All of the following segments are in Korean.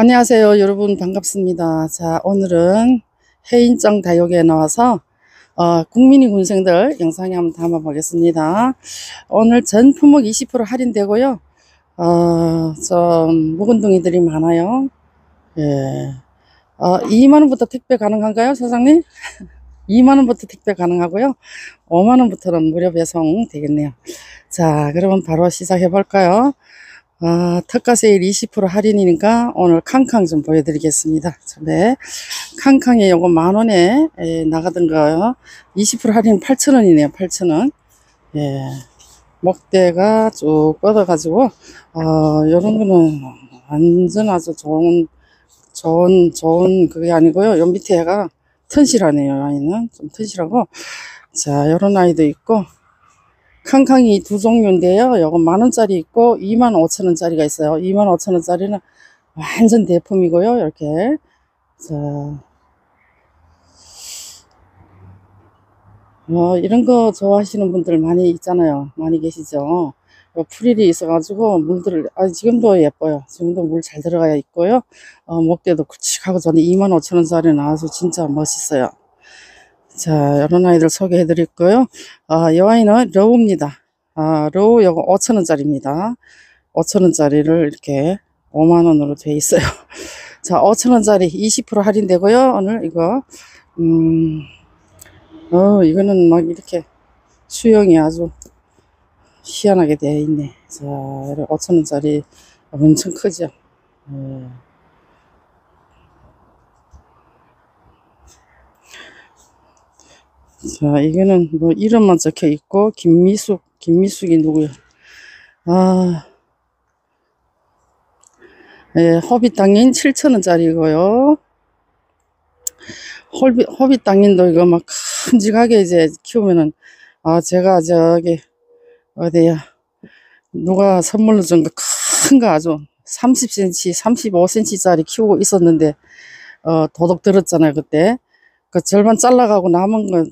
안녕하세요 여러분. 반갑습니다. 자 오늘은 해인정 다육에 나와서 어, 국민이 군생들 영상에 한번 담아 보겠습니다. 오늘 전 품목 20% 할인되고요. 어, 좀 묵은둥이들이 많아요. 예. 어, 2만원부터 택배 가능한가요 사장님? 2만원부터 택배 가능하고요. 5만원부터는 무료 배송 되겠네요. 자 그러면 바로 시작해 볼까요 아, 특가 세일 20% 할인이니까 오늘 캉캉 좀 보여드리겠습니다. 네. 캉캉에 요거 만원에 에, 나가던 거 20% 할인 8,000원이네요. 8,000원. 예. 목대가 쭉 뻗어가지고, 어, 요런 거는 완전 아주 좋은, 좋은, 좋은 그게 아니고요. 요 밑에 가 튼실하네요. 아이는. 좀 튼실하고. 자, 요런 아이도 있고, 캉캉이 두 종류인데요. 요거 만 원짜리 있고 2만 5천 원짜리가 있어요. 2만 5천 원짜리는 완전 대품이고요. 이렇게 자, 어, 이런 거 좋아하시는 분들 많이 있잖아요. 많이 계시죠. 요 프릴이 있어가지고 물들을 아 지금도 예뻐요. 지금도 물 잘 들어가야 있고요. 어, 목대도 굵직하고 저는 2만 5천 원짜리 나와서 진짜 멋있어요. 자, 이런 아이들 소개해 드릴 거요. 아, 이 아이는 러우입니다. 아, 러우 요거 5천원짜리입니다. 5천원짜리를 이렇게 5만원으로 돼 있어요. 자, 5천원짜리 20% 할인되고요. 오늘 이거, 음, 어, 이거는 막 이렇게 수영이 아주 희한하게 되어 있네. 자, 5천원짜리 엄청 크죠. 예. 자, 이거는 뭐 이름만 적혀 있고, 김미숙, 김미숙이 누구야? 아, 예, 허비 땅인 7천원짜리고요. 허비, 허비 땅인도 이거 막 큼직하게 이제 키우면은, 아, 제가 저기, 어디야, 누가 선물로 준 거 큰 거 아주 30cm, 35cm짜리 키우고 있었는데, 어, 도둑 들었잖아요, 그때. 그 절반 잘라가고 남은 건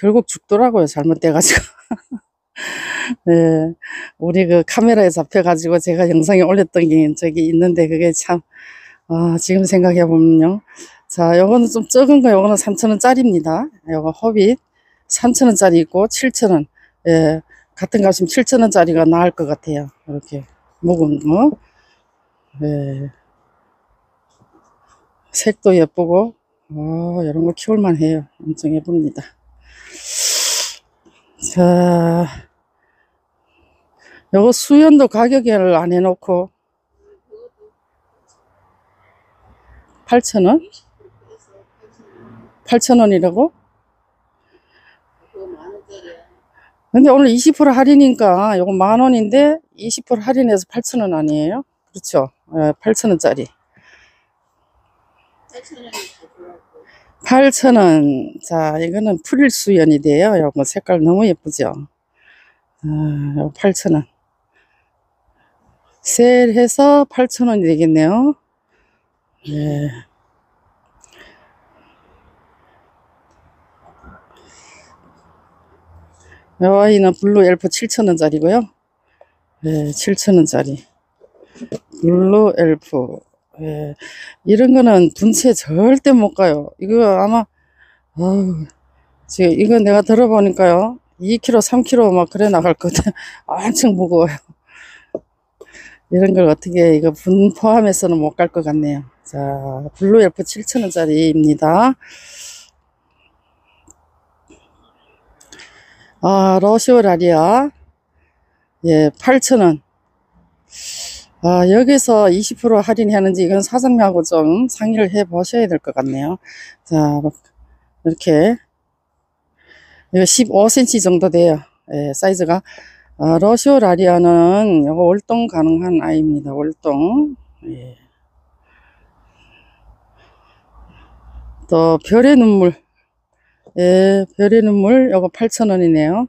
결국 죽더라고요. 잘못돼가지고. 네. 우리 그 카메라에 잡혀가지고 제가 영상에 올렸던 게 저기 있는데 그게 참, 아, 지금 생각해보면요. 자, 요거는 좀 적은 거, 요거는 3,000원짜리입니다. 요거 허빗 3,000원짜리 있고 7,000원. 예, 같은 값이면 7,000원짜리가 나을 것 같아요. 이렇게 묵은 거. 예. 색도 예쁘고, 어, 이런 거 키울만 해요. 엄청 예쁩니다. 자, 요거 수연도 가격을 안 해놓고 8,000원? 8,000원이라고? 근데 오늘 20% 할인이니까 요거 만 원인데 20% 할인해서 8,000원 아니에요? 그렇죠. 예, 8,000원짜리. 8,000원. 자, 이거는 프릴 수연이 돼요. 요거 색깔 너무 예쁘죠? 아, 요거 8,000원. 세일해서 8,000원이 되겠네요. 예. 요 아이는 블루 엘프 7,000원짜리고요. 예, 7,000원짜리. 블루 엘프. 예, 이런 거는 분째 절대 못 가요. 이거 아마, 어우, 지금 이거 내가 들어보니까요. 2kg, 3kg 막 그래 나갈 것 같아. 엄청 무거워요. 이런 걸 어떻게 이거 분 포함해서는 못 갈 것 같네요. 자, 블루 엘프 7,000원짜리입니다. 아, 러시오 라리아. 예, 8,000원. 아, 여기서 20% 할인하는지 이건 사장님하고 좀 상의를 해 보셔야 될 것 같네요. 자, 이렇게. 이거 15cm 정도 돼요. 예, 사이즈가. 아, 러시오 라리아는 이거 월동 가능한 아이입니다. 월동. 예. 또 별의 눈물. 예, 별의 눈물 요거 8,000원이네요.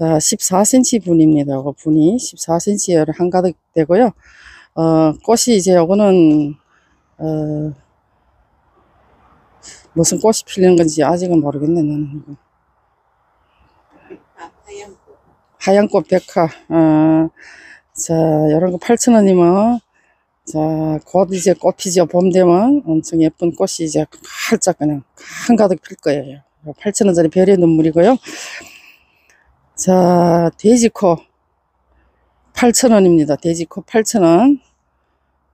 자, 14cm 분입니다. 요거 분이 14cm를 한가득 되고요. 어, 꽃이 이제 요거는 어, 무슨 꽃이 필리는 건지 아직은 모르겠네 나는 이거. 하얀 꽃 백화. 어, 자, 이런 거 8,000원이면 자, 곧 이제 꽃 피죠. 봄 되면 엄청 예쁜 꽃이 이제 활짝 그냥 한가득 필 거예요. 8,000원짜리 별의 눈물이고요. 자, 돼지코 8,000원입니다. 돼지코 8,000원.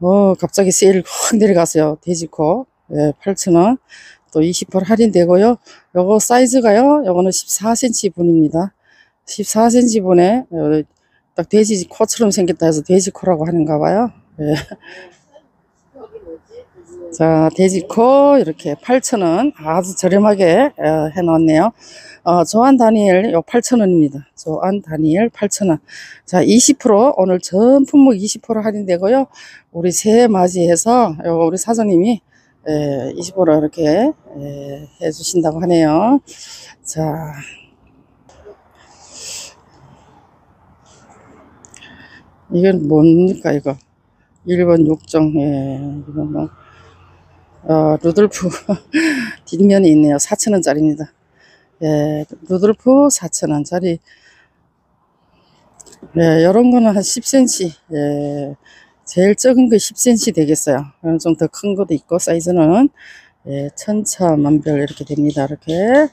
어, 갑자기 세일 확 내려갔어요. 돼지코. 예, 8,000원. 또 20% 할인되고요. 요거 사이즈가요. 요거는 14cm 분입니다. 14cm 분에 어, 딱 돼지 코처럼 생겼다 해서 돼지 코라고 하는가 봐요. 예. 자, 돼지코 이렇게 8,000원 아주 저렴하게 어, 해놓았네요. 어, 조안 다니엘 요 8,000원입니다. 조안 다니엘 8,000원. 자, 20% 오늘 전 품목 20% 할인되고요. 우리 새해 맞이해서 요 우리 사장님이 예, 20% 이렇게 예, 해주신다고 하네요. 자, 이건 뭡니까 이거? 1번 육종 예, 이거 뭐 어, 루돌프 뒷면이 있네요. 4,000원짜리입니다. 예, 루돌프 4,000원짜리. 예, 요런 거는 한 10cm. 예, 제일 적은 거 10cm 되겠어요. 좀 더 큰 것도 있고, 사이즈는. 예, 천차만별 이렇게 됩니다. 이렇게.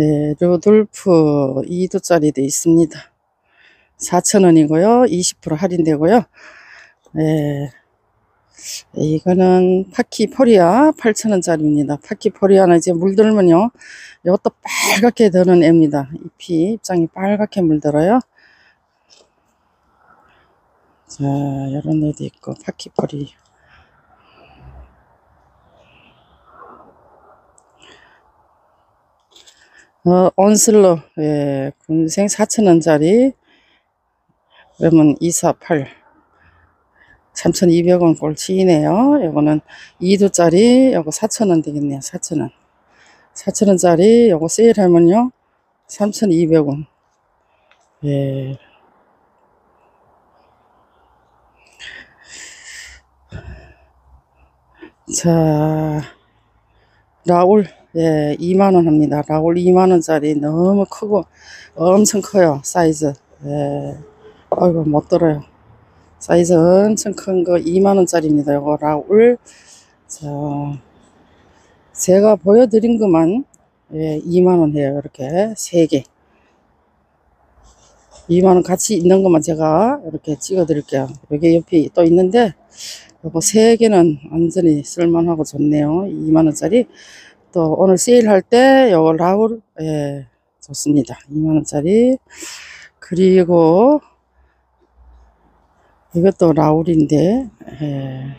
예, 루돌프 2두짜리도 있습니다. 4,000원이고요. 20% 할인되고요. 예, 이거는 파키 포리아 8,000원짜리입니다. 파키 포리아는 이제 물들면요. 이것도 빨갛게 드는 애입니다. 잎이 입장이 빨갛게 물들어요. 자, 이런 애도 있고 파키 포리. 어, 온슬로 예, 군생 4,000원짜리 그러면 248 3,200원 꼴찌이네요. 요거는 2도짜리 요거 4,000원 되겠네요. 4,000원. 4,000원짜리 요거 세일하면요. 3,200원. 예. 자, 라울, 예, 2만원 합니다. 라울 2만원짜리 너무 크고 엄청 커요. 사이즈. 예. 아이고, 못 들어요. 사이즈 엄청 큰 거 2만원짜리입니다. 요거 라울. 자, 제가 보여드린 것만 예, 2만원 해요. 이렇게 3개. 2만원 같이 있는 것만 제가 이렇게 찍어 드릴게요. 여기 옆에 또 있는데 요거 3개는 완전히 쓸만하고 좋네요. 2만원짜리. 또 오늘 세일할 때 요거 라울 예, 좋습니다. 2만원짜리. 그리고 이것도 라울인데 예.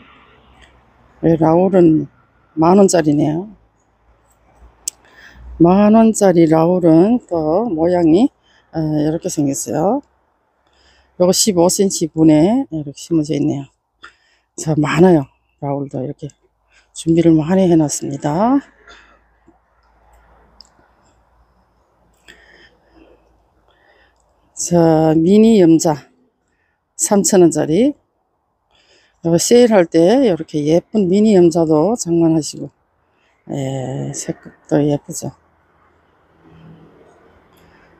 예, 라울은 만원짜리네요. 만원짜리 라울은 또 모양이 예, 이렇게 생겼어요. 요거 15cm 분에 이렇게 심어져 있네요. 자, 많아요. 라울도 이렇게 준비를 많이 해놨습니다. 자, 미니 염자 3,000원짜리. 이거 세일할 때 이렇게 예쁜 미니 염자도 장만하시고 예, 색깔도 예쁘죠.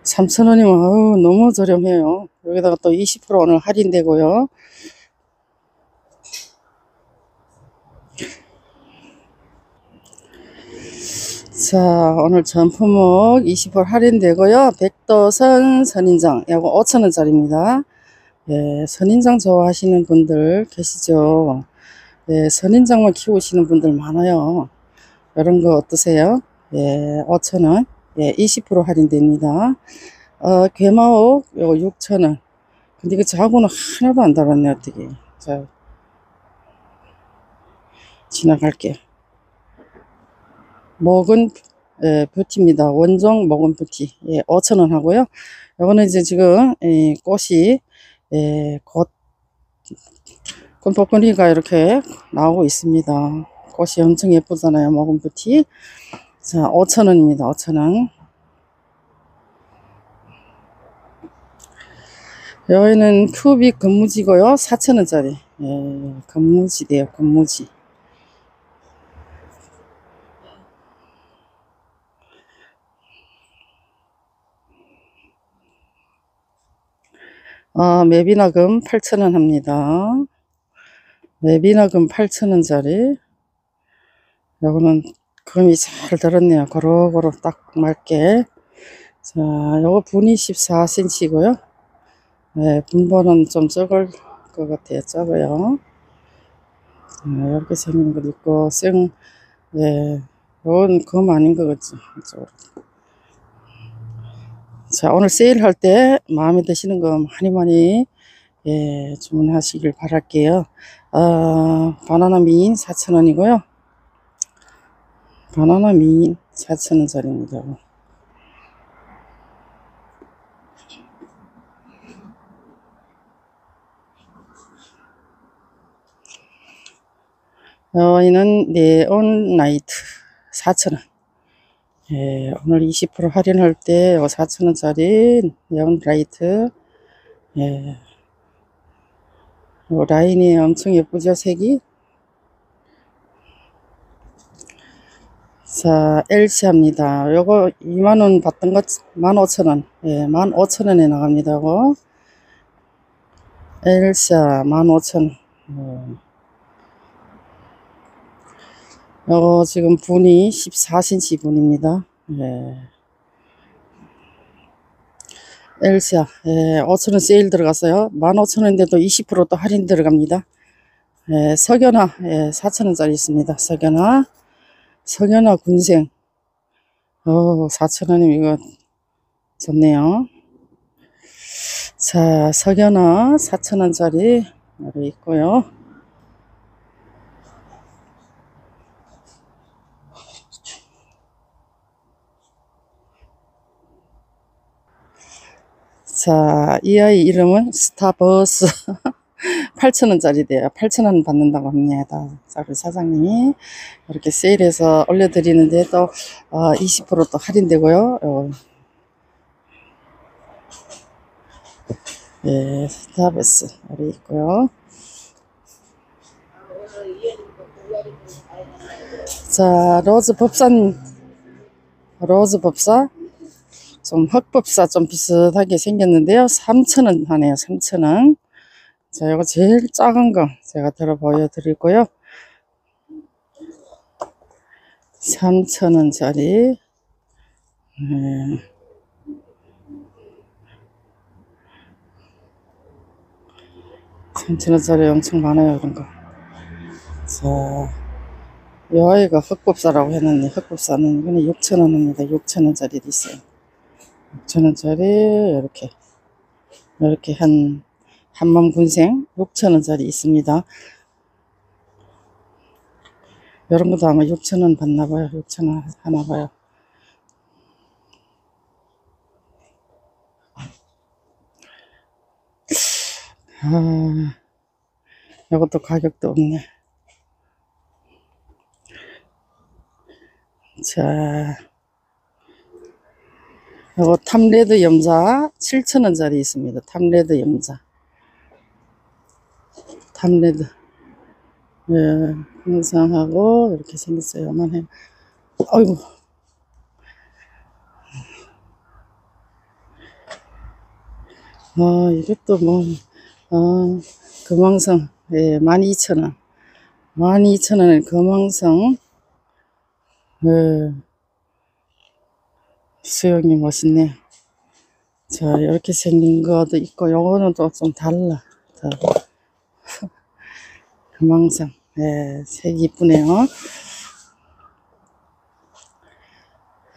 3,000원이면 너무 저렴해요. 여기다가 또 20% 오늘 할인되고요. 자 오늘 전품목 20% 할인되고요. 백도선 선인장 이거 5,000원짜리입니다 예, 선인장 좋아하시는 분들 계시죠? 예, 선인장만 키우시는 분들 많아요. 이런 거 어떠세요? 예, 5,000원. 예, 20% 할인됩니다. 어, 괴마옥, 요거 6,000원. 근데 이거 저하고는 하나도 안 달았네, 어떻게. 자, 지나갈게요. 먹은, 예, 뷰티입니다. 원종 먹은 뷰티. 예, 5,000원 하고요. 요거는 이제 지금, 예, 꽃이 예, 곧 꽃볶이가 이렇게 나오고 있습니다. 꽃이 엄청 예쁘잖아요. 먹은 뷰티. 자, 5,000원입니다. 5,000원. 여기는 큐빅 근무지고요. 4,000원짜리. 예, 근무지돼요. 근무지. 아, 매비나금 8,000원 합니다. 매비나금 8,000원짜리. 요거는 금이 잘 들었네요. 고루고루 딱 맞게. 자, 요거 분이 14cm고요. 네, 분번은 좀 적을 것 같아요. 적어요. 자, 이렇게 생긴 것 있고, 생, 예, 요건 검 아닌 것 같죠. 이쪽으로. 자, 오늘 세일할 때 마음에 드시는 거 많이 많이 예, 주문하시길 바랄게요. 아, 바나나 미인 4,000원이고요. 바나나 미인 4,000원짜리입니다. 여기는 네온 나이트 4,000원. 예, 오늘 20% 할인할 때 4,000원짜리 네온 라이트. 예. 요 라인이 엄청 예쁘죠, 색이? 자, 엘시아입니다. 요거 2만원 받던 것 15,000원. 예, 15,000원에 나갑니다. 요거. 엘시아 15,000원. 예. 요거 지금 분이 14cm 분입니다. 예. 엘시아, 예, 5,000원 세일 들어갔어요. 15,000원인데도 20%또 할인 들어갑니다. 예, 석연화, 예, 4,000원짜리 있습니다. 석연화. 석연화 군생. 어, 4,000원이면 이거 좋네요. 자, 석연화 4,000원짜리 여기 있고요. 자, 이 아이 이름은 스타버스. 8,000원짜리대요. 8,000원 받는다고 합니다. 자, 우리 사장님이 이렇게 세일해서 올려드리는데 또, 어, 20%또 할인되고요. 어, 예, 스타버스. 여기 있고요. 자, 로즈 법사, 로즈 법사. 좀 흑법사 좀 비슷하게 생겼는데요. 3,000원 하네요. 3,000원. 자, 이거 제일 작은 거 제가 들어 보여드리고요. 3,000원짜리. 네. 삼천원짜리 엄청 많아요, 그런 거. 자, 이 아이가 흑법사라고 했는데, 흑법사는 이거는 6,000원입니다. 6,000원짜리도 있어요. 6,000원짜리, 이렇게. 이렇게 한, 한맘 군생 6,000원짜리 있습니다. 것도 아마 6,000원 받나봐요. 6,000원 하나봐요. 아, 이것도 가격도 없네. 자, 이거 탐레드 염자 7,000원짜리 있습니다. 탐레드 염자. 탐레드. 예, 항상하고 이렇게 생겼어요. 요만해. 아이고. 아, 이것도 뭐, 아, 금왕성. 예, 12,000원. 12,000원에 금왕성. 예, 수영이 멋있네요. 자, 이렇게 생긴 것도 있고, 요거는 또 좀 달라. 더. 금왕성. 예, 색이 이쁘네요.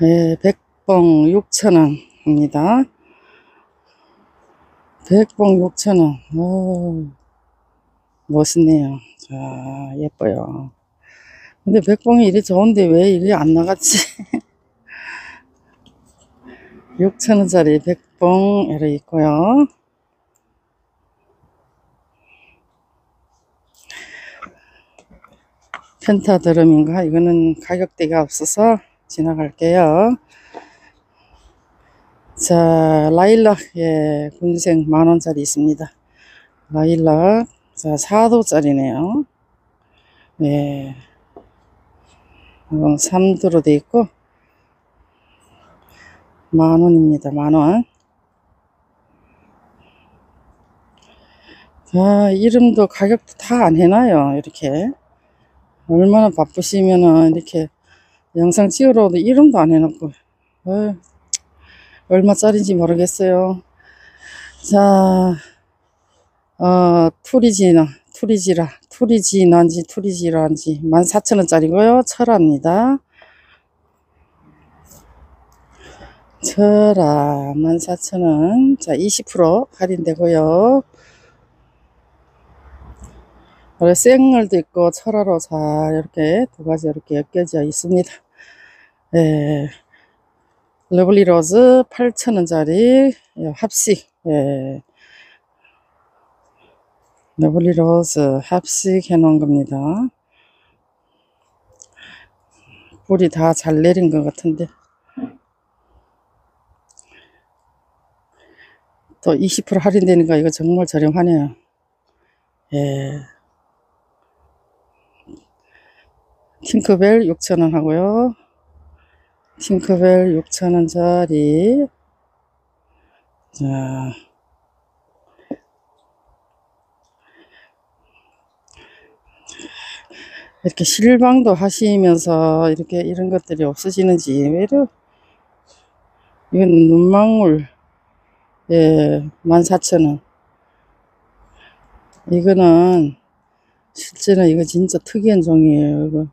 예, 백봉 6,000원입니다. 백봉 6,000원. 오, 멋있네요. 자, 예뻐요. 근데 백봉이 이리 좋은데 왜 이리 안 나갔지? 6,000원짜리 백봉 이렇게 있고요. 펜타드럼인가? 이거는 가격대가 없어서 지나갈게요. 자, 라일락, 예, 군생 만원짜리 있습니다. 라일락, 자, 4도짜리네요. 예, 이건 3도로 돼 있고, 만원입니다. 만원. 아, 이름도 가격도 다 안 해놔요. 이렇게. 얼마나 바쁘시면은 이렇게 영상 찍으러도 이름도 안 해놓고. 어휴, 얼마짜리인지 모르겠어요. 자, 어, 투리지나, 투리지라, 투리지난지, 투리지란지, 14,000원짜리고요. 철합니다. 철아 14,000원. 자 20% 할인되고요. 그래 생얼도 있고 철화로 잘 이렇게 두 가지 이렇게 엮여져 있습니다. 예. 러블리 로즈 8,000원짜리 예, 합식. 예. 러블리 로즈 합식 해 놓은 겁니다. 뿌리 다 잘 내린 것 같은데 또 20% 할인되니까 이거 정말 저렴하네요. 예. 팅크벨 6,000원 하고요. 팅크벨 6,000원짜리. 자. 이렇게 실방도 하시면서 이렇게 이런 것들이 없어지는지 왜 이러 이건 눈망울 예, 14,000원. 이거는, 실제는 이거 진짜 특이한 종이에요. 이거,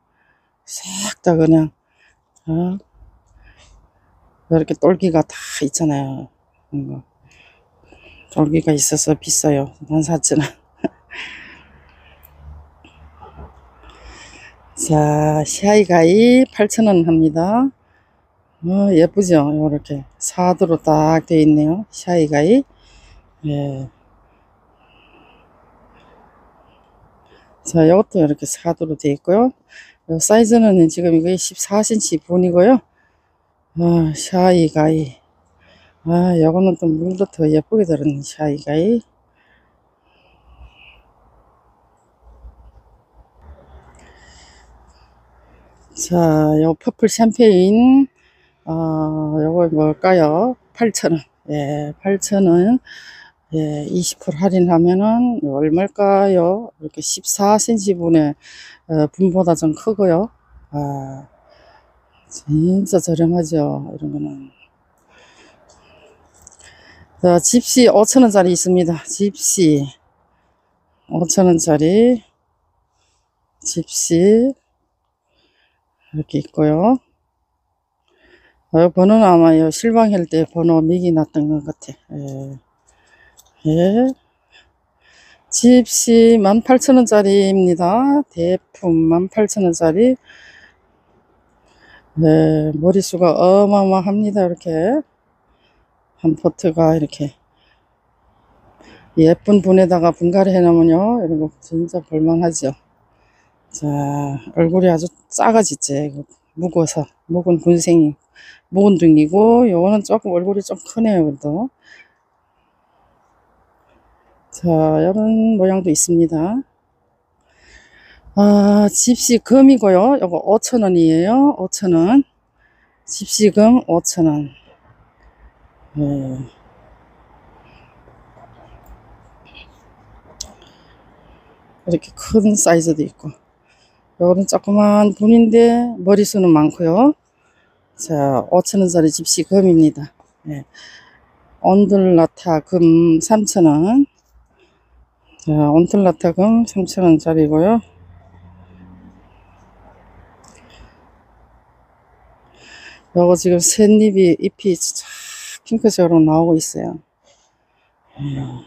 싹 다 그냥, 어? 이렇게 똘기가 다 있잖아요. 이거. 똘기가 있어서 비싸요. 14,000원. 자, 샤이가이 8,000원 합니다. 어, 예쁘죠? 이렇게 사도로 딱 되어 있네요. 샤이가이. 예. 자, 이것도 이렇게 사도로 되어 있고요. 사이즈는 지금 이거 14cm 분이고요. 아, 샤이가이. 아, 요거는 또 물도 더 예쁘게 들은 샤이가이. 자, 요 퍼플 샴페인 어, 요거 뭘까요? 8,000원. 예, 8,000원. 예, 20% 할인하면은 얼마일까요? 이렇게 14cm 분의 어, 분보다 좀 크고요. 아, 진짜 저렴하죠. 이런 거는. 자, 집시 5,000원짜리 있습니다. 집시 5,000원짜리 집시 이렇게 있고요. 어, 번호는 아마 요 실방할 때 번호 미기 났던 것 같아. 예. 예. 집시 18,000원짜리입니다. 대품 18,000원짜리. 네, 머리수가 어마어마합니다. 이렇게. 한 포트가 이렇게. 예쁜 분에다가 분갈이 해놓으면요. 이런 거 진짜 볼만하죠. 자, 얼굴이 아주 작아지지. 묵어서. 묵은 군생이. 묵은둥이고 요거는 조금 얼굴이 좀 크네요 그래도 자 이런 모양도 있습니다 아 집시 금이고요 요거 5천원이에요 5천원 집시금 5천원 네. 이렇게 큰 사이즈도 있고 요거는 조그만 분인데 머리수는 많고요 자, 5천원짜리 집시 금입니다. 네. 온들라타 금 3천원. 자, 온들라타 금 3천원짜리고요. 요거 지금 샌잎이 잎이 핑크색으로 나오고 있어요. 음.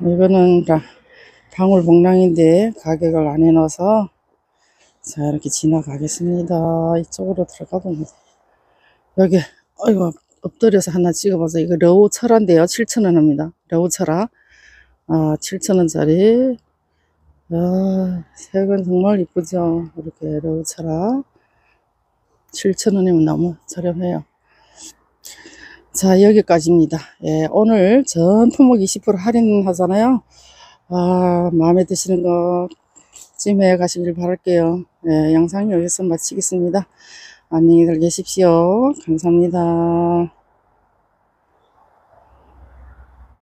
이거는 방울봉랑인데 가격을 안 해놔서 자 이렇게 지나가겠습니다. 이쪽으로 들어가도 여기 어이구 엎드려서 하나 찍어봐서 이거 러우 철화인데요. 7,000원 합니다. 러우 철화. 아 7,000원짜리. 아 색은 정말 이쁘죠? 이렇게 러우 철화. 7,000원이면 너무 저렴해요. 자 여기까지입니다. 예, 오늘 전 품목 20% 할인 하잖아요 아 마음에 드시는 거 찜해 가시길 바랄게요. 네, 영상 여기서 마치겠습니다. 안녕히 계십시오. 감사합니다.